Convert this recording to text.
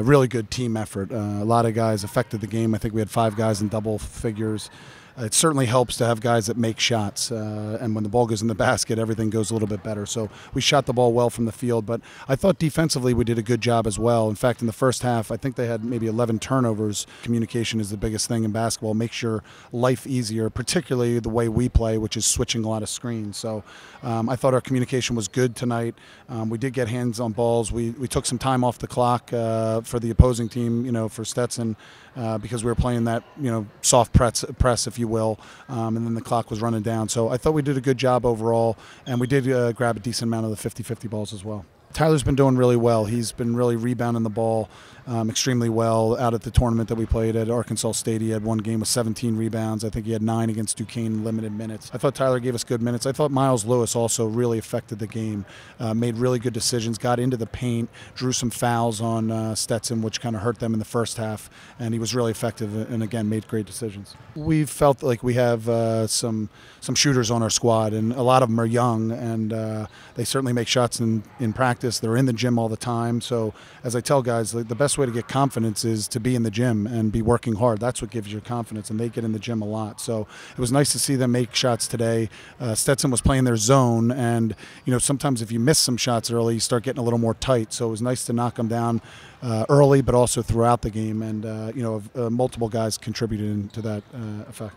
A really good team effort. Uh, a lot of guys affected the game. I think we had five guys in double figures. It certainly helps to have guys that make shots, uh, and when the ball goes in the basket, everything goes a little bit better. So we shot the ball well from the field, but I thought defensively we did a good job as well. In fact, in the first half, I think they had maybe 11 turnovers. Communication is the biggest thing in basketball. Makes your life easier, particularly the way we play, which is switching a lot of screens. So um, I thought our communication was good tonight. Um, we did get hands on balls. We, we took some time off the clock uh, for the opposing team, you know, for Stetson, uh, because we were playing that, you know, soft press, press if you will, um, and then the clock was running down. So I thought we did a good job overall, and we did uh, grab a decent amount of the 50 50 balls as well. Tyler's been doing really well. He's been really rebounding the ball um, extremely well out at the tournament that we played at Arkansas State. He had one game with 17 rebounds. I think he had nine against Duquesne limited minutes. I thought Tyler gave us good minutes. I thought Miles Lewis also really affected the game, uh, made really good decisions, got into the paint, drew some fouls on uh, Stetson, which kind of hurt them in the first half, and he was really effective and again made great decisions. We felt like we have uh, some some shooters on our squad, and a lot of them are young, and uh, they certainly make shots in in practice. They're in the gym all the time. So as I tell guys, the best way to get confidence is to be in the gym and be working hard. That's what gives you confidence, and they get in the gym a lot. So it was nice to see them make shots today. Uh, Stetson was playing their zone, and you know sometimes if you miss some shots early, you start getting a little more tight. So it was nice to knock them down uh, early, but also throughout the game, and uh, you know uh, multiple guys contributed to that uh, effect.